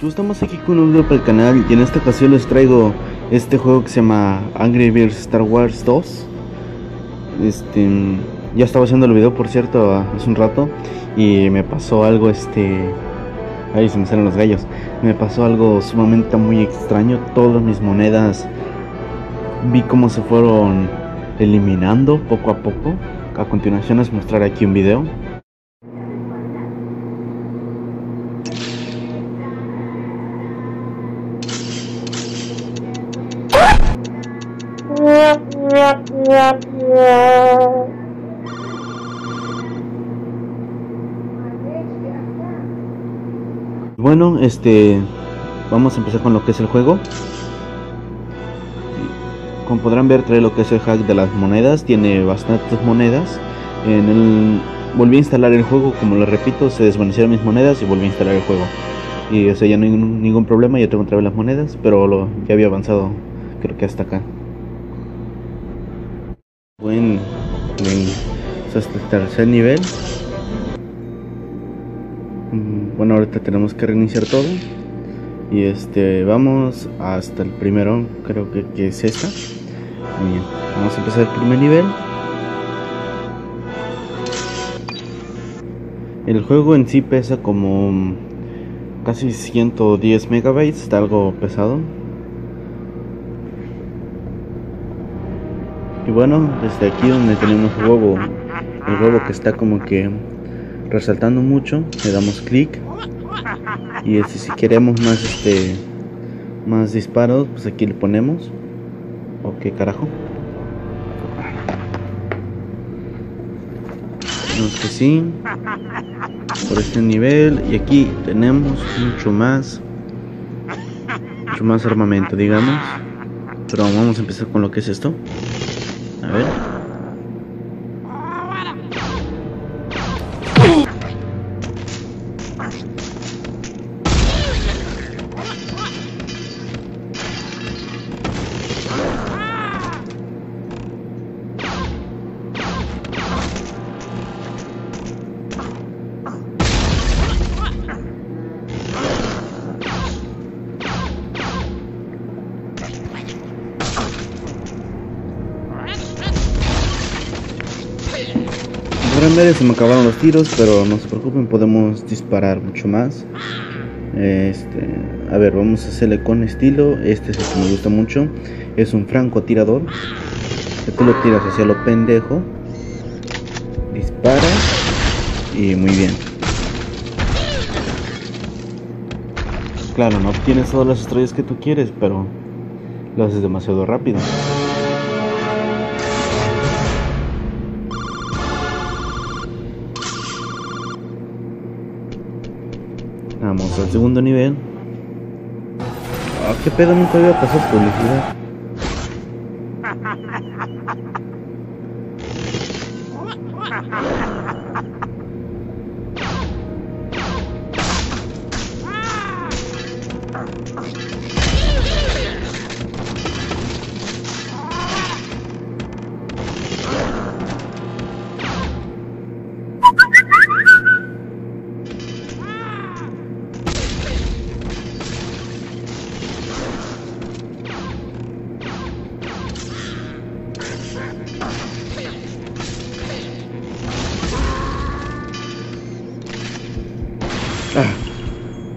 tú estamos aquí con un video para el canal y en esta ocasión les traigo este juego que se llama Angry Birds Star Wars 2 Este, ya estaba haciendo el video por cierto hace un rato y me pasó algo este... Ahí se me salen los gallos. Me pasó algo sumamente muy extraño. Todas mis monedas vi cómo se fueron eliminando poco a poco. A continuación les mostraré aquí un video. Bueno, este vamos a empezar con lo que es el juego. Como podrán ver, trae lo que es el hack de las monedas, tiene bastantes monedas. En el volví a instalar el juego, como lo repito, se desvanecieron mis monedas y volví a instalar el juego. Y o sea, ya no hay ningún problema, ya tengo otra vez las monedas, pero lo, ya había avanzado, creo que hasta acá. Buen, buen hasta el tercer nivel. Mm, bueno, ahorita tenemos que reiniciar todo. Y este, vamos hasta el primero, creo que, que es esta. Bien, vamos a empezar el primer nivel. El juego en sí pesa como casi 110 megabytes, está algo pesado. Y bueno, desde aquí donde tenemos el huevo, el huevo que está como que resaltando mucho, le damos clic y este, si queremos más este más disparos, pues aquí le ponemos. Ok, carajo. Vemos que sí. Por este nivel. Y aquí tenemos mucho más. Mucho más armamento, digamos. Pero vamos a empezar con lo que es esto. A ver. Ver, se me acabaron los tiros, pero no se preocupen, podemos disparar mucho más. Este, a ver, vamos a hacerle con estilo. Este es el que me gusta mucho. Es un francotirador. Tú lo tiras hacia lo pendejo. Dispara. Y muy bien. Claro, no obtienes todas las estrellas que tú quieres, pero lo haces demasiado rápido. Vamos al segundo nivel. Ah, qué pedo, nunca había pasado publicidad.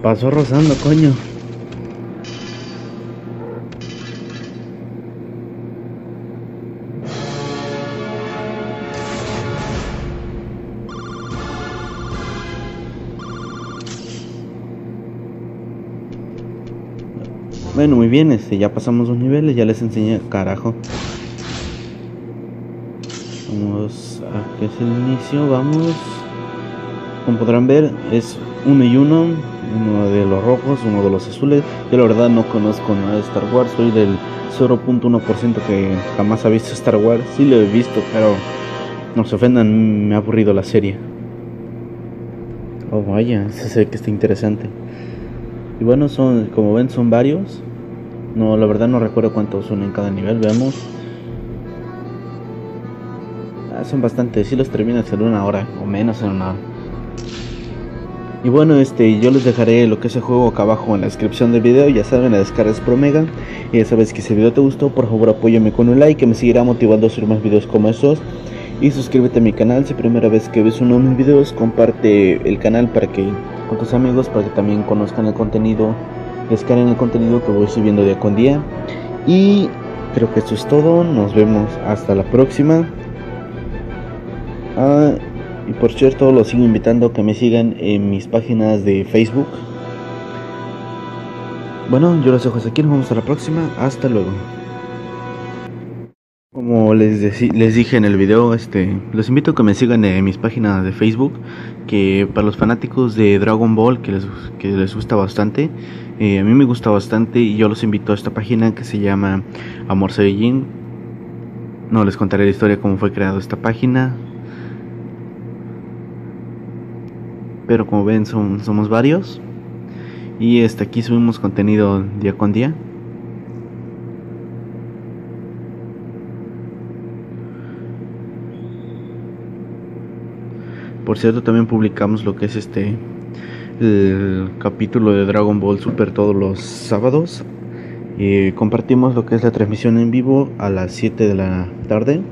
Pasó rozando, coño. Bueno, muy bien, este, ya pasamos dos niveles, ya les enseñé, carajo. Vamos a que es el inicio, vamos. Como podrán ver, es uno y uno uno de los rojos, uno de los azules. Yo la verdad no conozco nada de Star Wars, soy del 0.1% que jamás ha visto Star Wars. Sí lo he visto, pero no se ofendan, me ha aburrido la serie. Oh vaya, ese sé que está interesante. Y bueno, son, como ven, son varios. No, la verdad no recuerdo cuántos son en cada nivel, veamos. Ah, son bastantes, si los terminas en una hora o menos en una hora. Y bueno, este, yo les dejaré lo que es el juego acá abajo en la descripción del video. Ya saben, la descarga es Promega. Y ya sabes que si el video te gustó, por favor apóyame con un like que me seguirá motivando a hacer más videos como estos. Y suscríbete a mi canal si primera vez que ves uno de mis videos. Comparte el canal para que con tus amigos para que también conozcan el contenido, descarguen el contenido que voy subiendo día con día. Y creo que esto es todo. Nos vemos hasta la próxima. Ah, y por cierto, los sigo invitando a que me sigan en mis páginas de Facebook. Bueno, yo los dejo hasta aquí, nos vemos hasta la próxima, hasta luego. Como les, les dije en el video, este, los invito a que me sigan en mis páginas de Facebook, que para los fanáticos de Dragon Ball, que les, que les gusta bastante, eh, a mí me gusta bastante y yo los invito a esta página que se llama Amor Saiyajin. No les contaré la historia cómo fue creada esta página, pero como ven somos varios. Y este aquí subimos contenido día con día. Por cierto también publicamos lo que es este el capítulo de Dragon Ball Super todos los sábados. Y compartimos lo que es la transmisión en vivo a las 7 de la tarde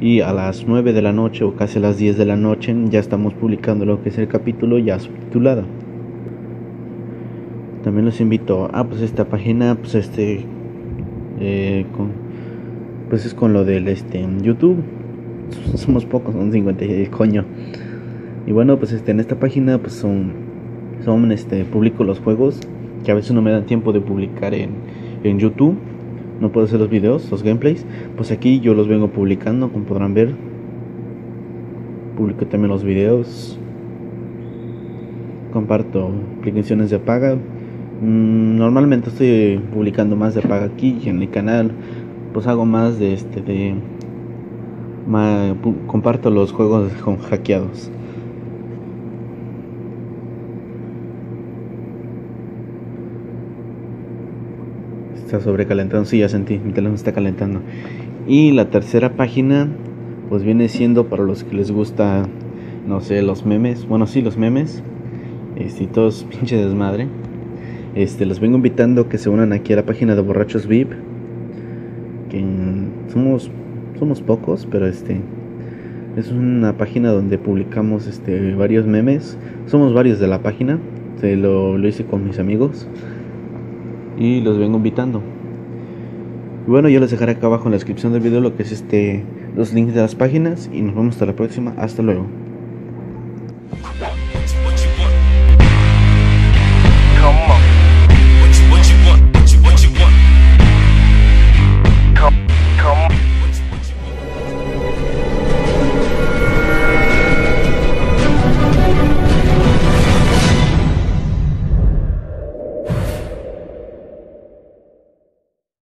y a las 9 de la noche o casi a las 10 de la noche ya estamos publicando lo que es el capítulo ya subtitulado. También los invito a pues esta página pues este eh, pues es con lo del este YouTube. Somos pocos, son 50 coño. Y bueno, pues este en esta página pues son son este publico los juegos que a veces no me dan tiempo de publicar en en YouTube no puedo hacer los videos, los gameplays, pues aquí yo los vengo publicando, como podrán ver. Publico también los videos. Comparto aplicaciones de paga. Mm, normalmente estoy publicando más de paga aquí en mi canal. Pues hago más de este de comparto los juegos con hackeados. Está sobrecalentando. Sí, ya sentí, mi teléfono está calentando. Y la tercera página, pues viene siendo para los que les gusta, no sé, los memes. Bueno, sí, los memes. Este, y todos pinche desmadre. Este, los vengo invitando que se unan aquí a la página de Borrachos VIP. Que somos, somos pocos, pero este. Es una página donde publicamos este, varios memes. Somos varios de la página. Se lo, lo hice con mis amigos y los vengo invitando. Y bueno, yo les dejaré acá abajo en la descripción del video lo que es este los links de las páginas y nos vemos hasta la próxima. Hasta luego.